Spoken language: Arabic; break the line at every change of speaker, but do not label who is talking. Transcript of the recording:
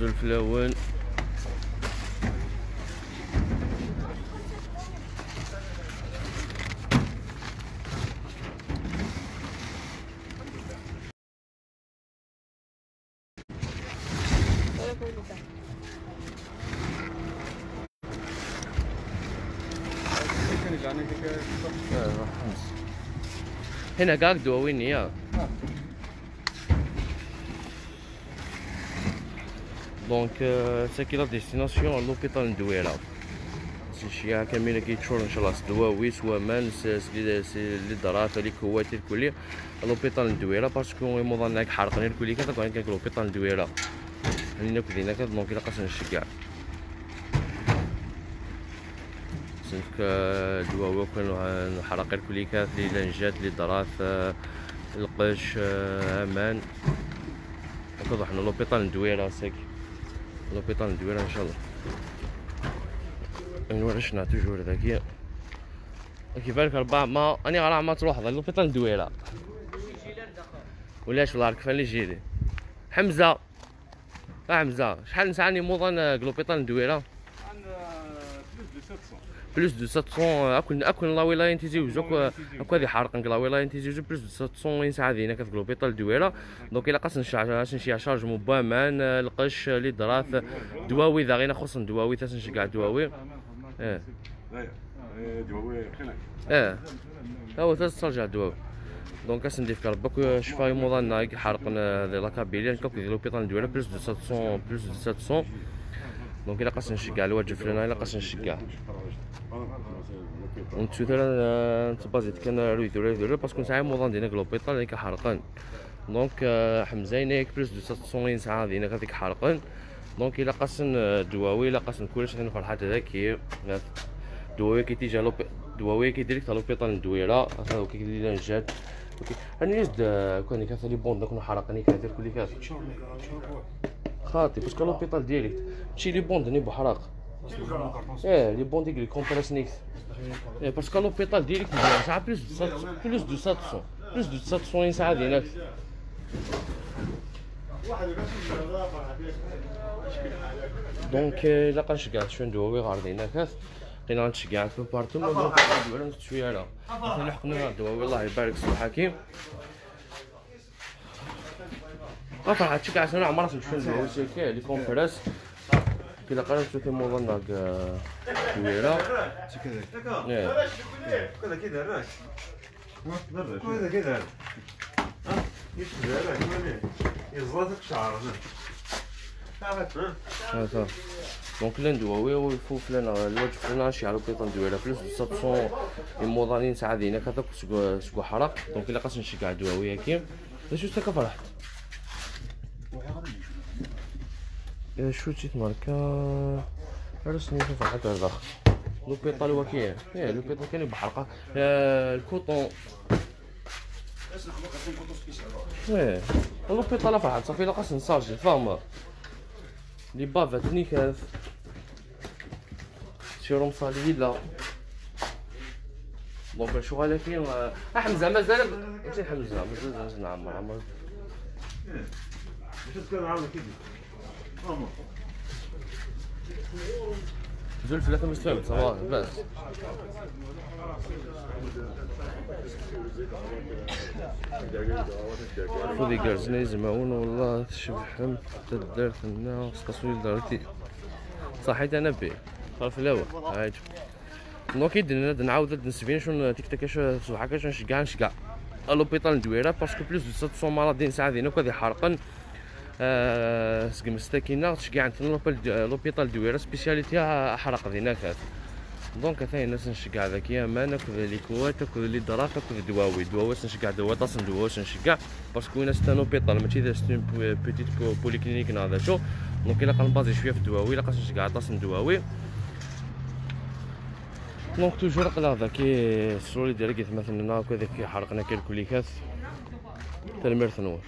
زلف الأول آه، خمس. هنا كاك دواوين يا دونك ساكي لا ديستيناسيون لوبيتال ندويرة سي شي كاملة كيتشور ان شاء الله دواوي سوا مانس سلي سلي درات لي كواتي الكلي لوبيتال ندويرة باسكو يموض هناك حرقني الكلي كذا كان كان لوبيتال ندويرة هنا كذا دونك الا قاسنا نشجع سنك دواوي كانوا حرق الكليكات لي لانجات لي دراث القش أمان هكذا حنا لوبيطال ندويرة ساكي لوبيطال ندويرة ان شاء الله نورا شنا توجور ذاكية كيف بالك ربع ما اني غير ما تروح لوبيطال ندويرة ولاش والله كيفان لي جيري حمزة آه حمزة شحال نسعاني موضان لوبيطال ندويرة بلوس دو 700 اكون اكون لا ولايه تيزيوجوك أكو هذه حارق لا ولايه تيزيوجو بلوس دو 700 ساعة دينا كتقول لوبيطال دويرة. دونك إلا قاس نشي شارج مبامان القش لي دراث دواوي ذا غينا خصن دواوي تاس نشكع دواوي. آه آه هو تاس ترجع دواوي. دونك اس ندير ربك شفاي موضنا حارقنا لا كابيليان كوك لوبيطال دويرة بلوس دو 700 بلوس دو 700 دونك الا قاس نشكع الواجب فلنا الا قاس نشكع ونتشوف أنا تبازيت كان روي دوري دوري باسكو ساعه موضان دينا لوبيطال هذيك حرقان دونك حمزه هناك بلوس دو 700 ساعه دينا هذيك حرقان دونك الا قاسن دواوي الا قاسن كلشي غير فرحات هذاك دواوي كي تيجي لوبي دواوي كي ديريكت لوبيطال ندويرا هذا كي دير نجات أنا يزد كون كاث لي بون داك حرقني كاثر كل كاث خاطي باسكو لوبيطال ديريكت ماشي لي بون دني بحراق إيه لي بون ديك لي كومبريس نيكس إيه باسكو لوبيطال ديريكت ساعه بلوس بلوس دو 700 بلوس دو 700 ساعه ديالك دونك الا كنشكع شوية ندوي غاردينا كاس بقينا نتشكع في بارتو ما دونك شوية على مثلا لحقنا الدواوي الله يبارك سي الحكيم قطع تشكع سنة عمرها شوية ندوي شي لي كومبريس كده قررت شوفي موضوع كبيرة
كذا كذا كذا راك كذا كذا يشبه راك يزلطك شعر
هذا دونك لا ندواوي ويفوف لنا الوجه فلنا شي على بيطون ندويرا بلوس دو 700 الموضانين ساعة دينا كذا سكو حرق دونك الا قاس نشجع دواوي كيم شو ستا فرحت شو تشيت ماركا رسمي في فرحت هذا لو بيطال هو كاين إيه لو بيطال كاين بحرقه الكوطون إيه لو بيطال فرحت صافي لا قاس نسارجي فاهمه لي بافات نيكاف سيروم صاليلا دونك شو غالا فين حمزه مازال ماشي حمزه مازال نعم عمر
مش
ثلاثة مستوى صباح بس. خذي قرزني زمعون والله تشبحهم تدرت الناس قصوي دارتي. صحيت أنا بي. خاف الأول عايج دونك يدنا نعاود نسبين شون تيك تاك صباح كاش نشقع نشقع لوبيطال ندويرا باسكو بلوس دو 700 مرضين ساعة دينا هذه حرقا سقم ستاكينا تشقع عندنا لوبيطال دويرا سبيسياليتي حرق دينا كات دونك ثاني الناس نشقع ذاك يا ما ناكل لي كوات ناكل لي درات ناكل دواوي. دواوي نشقع دواوي طاس دواوي نشقع باسكو أنا ستانو بيطال ماشي ذا ستون بيتيت بوليكلينيك هذا شو. دونك إلا قنبازي شوية في الدواوي إلا نشقع طاس دواوي. دونك توجور قلا هذا كي سرولي ديالك مثلا هكا ذاك حرقنا كالكوليكات تلمير ثنور